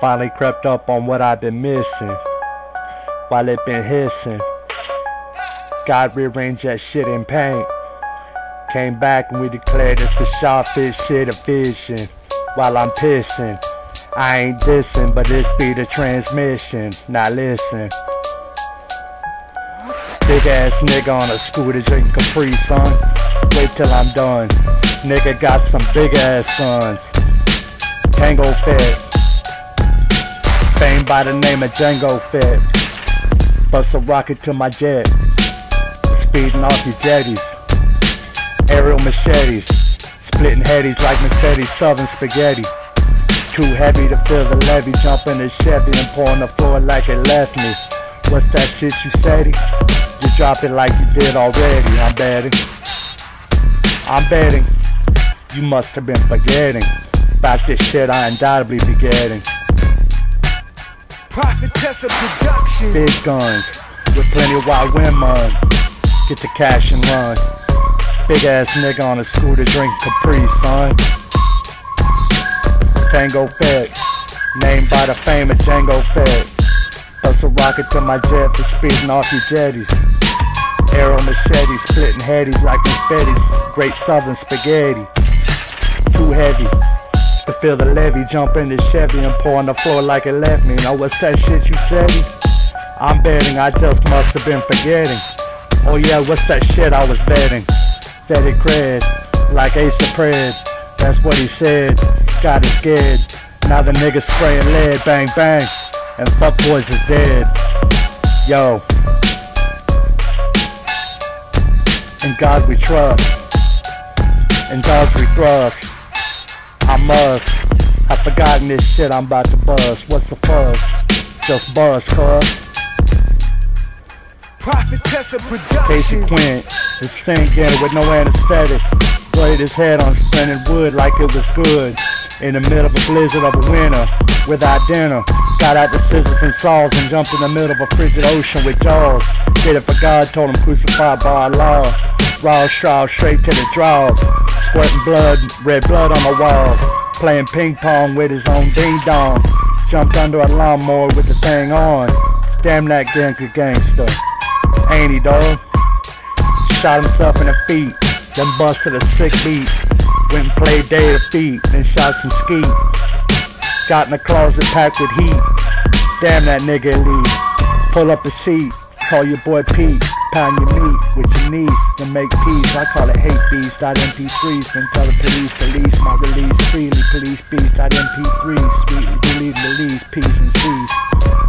Finally crept up on what I've been missing. While it been hissing. God rearranged that shit in paint. Came back and we declared it's the sharpest shit of vision. While I'm pissing. I ain't dissing, but this be the transmission. Now listen. Big ass nigga on a scooter drinking Capri Sun. Wait till I'm done. Nigga got some big ass guns. Tango Fett. Fame by the name of Django Fett. Bust a rocket to my jet. Speeding off your jetties. Aerial machetes. Splitting headies like Mercedes Southern spaghetti. Too heavy to fill the levy. Jump in the Chevy and pour on the floor like it left me. What's that shit you said? You drop it like you did already. I'm betting. I'm betting. You must have been forgetting. About this shit I undoubtedly be getting. Prophetessa Production. Big guns with plenty of wild women. Get the cash and run. Big ass nigga on a scooter drink Capri, son. Tango Fett, named by the fame of Django Fett. Bust a rocket to my jet for speeding off your jetties. Aero machete, splitting headies like confetti's. Great southern spaghetti. Too heavy to feel the levy. Jump in the Chevy and pour on the floor like it left me. Now what's that shit you said? I'm betting I just must have been forgetting. Oh yeah, what's that shit I was betting? Fetty cred, like Ace of Pred. That's what he said. Got it scared. Now the nigga spraying lead, bang bang. And fuck boys is dead. Yo. In God we trust. In dogs we thrust. I must. I've forgotten this shit I'm about to buzz. What's the fuzz? Just buzz, cuz. Prophetessa Casey Quinn, Quint is stinking with no anesthetics. Played his head on spinning wood like it was good. In the middle of a blizzard of a winter, without dinner. Got out the scissors and saws and jumped in the middle of a frigid ocean with jaws. Did it for God, told him crucified by Allah. Raw shroud straight to the draws. Squirting blood, red blood on the walls. Playing ping pong with his own ding dong. Jumped under a lawnmower with the thing on. Damn that gangster gangster. Ain't he, dog? Shot himself in the feet, then busted a sick beat. Went and played day of feet, then shot some skeet. Got in the closet packed with heat. Damn that nigga elite. Pull up the seat, call your boy Pete. Pound your meat with your niece, then make peace. I call it hate beast. MP3s, then tell the police to release my release freely. Police beast. MP3s, sweetly delete release, peace and cease.